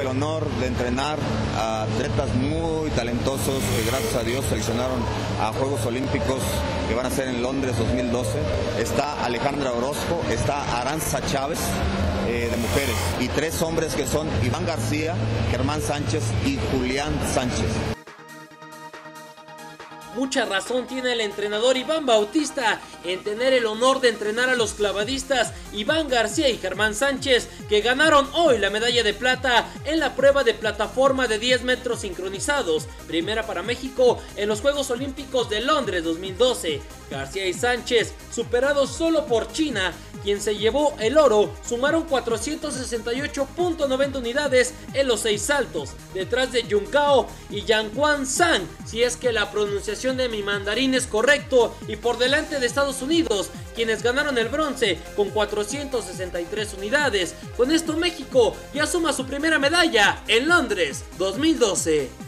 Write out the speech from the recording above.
el honor de entrenar a atletas muy talentosos que gracias a Dios seleccionaron a Juegos Olímpicos que van a ser en Londres 2012. Está Alejandra Orozco, está Aranza Chávez eh, de mujeres y tres hombres que son Iván García, Germán Sánchez y Julián Sánchez. Mucha razón tiene el entrenador Iván Bautista en tener el honor de entrenar a los clavadistas Iván García y Germán Sánchez, que ganaron hoy la medalla de plata en la prueba de plataforma de 10 metros sincronizados, primera para México en los Juegos Olímpicos de Londres 2012. García y Sánchez, superados solo por China, quien se llevó el oro, sumaron 468.90 unidades en los seis saltos, detrás de Junkao y Yang Sang, si es que la pronunciación de mi mandarín es correcto, y por delante de Estados Unidos, quienes ganaron el bronce con 463 unidades. Con esto México ya suma su primera medalla en Londres 2012.